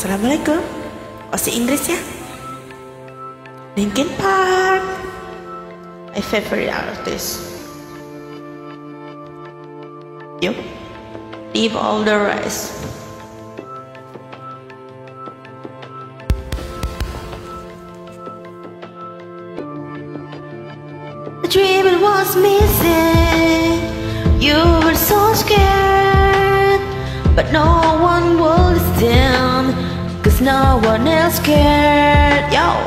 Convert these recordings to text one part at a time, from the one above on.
Assalamualaikum. Bahasa Inggeris ya. Linkin Park. My favorite artist. Yuk. Leave all the rest. The dream it was missing. You were so scared, but no. Cause no one else cared. Yo.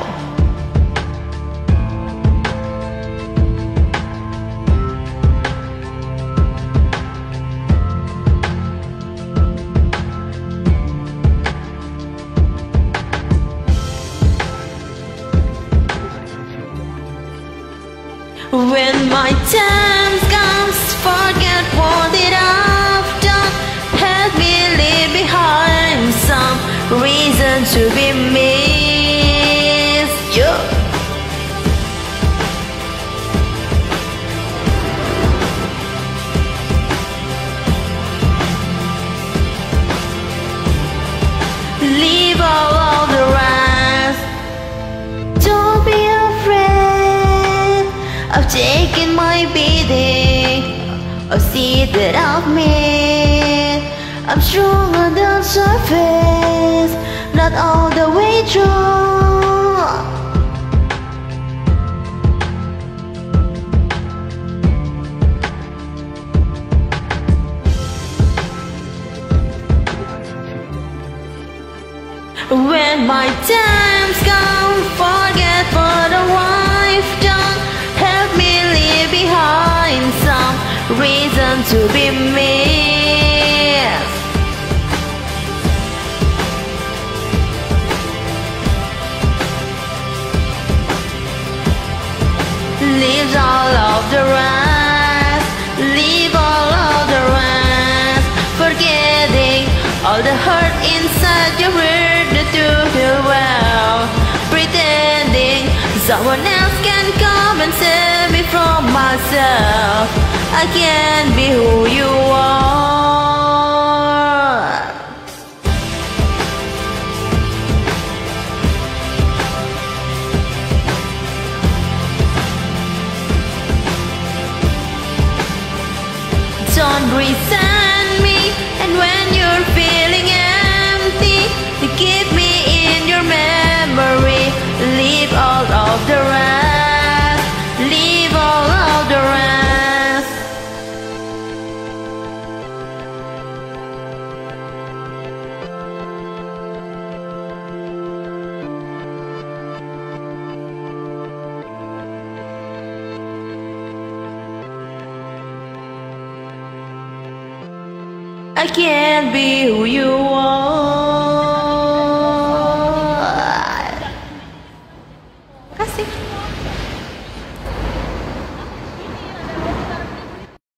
When my time Leave all of the rest. Don't be afraid of taking my beating or see that I've made. I'm strong on the surface, not all the way through. When my time's gone, forget what I've done. Help me leave behind some reason to be missed. Leave all of the rest, leave all of the rest, forgetting all the hurt inside your heart someone else can come and save me from myself. I can't be who you are. Don't resent I can't be who you are.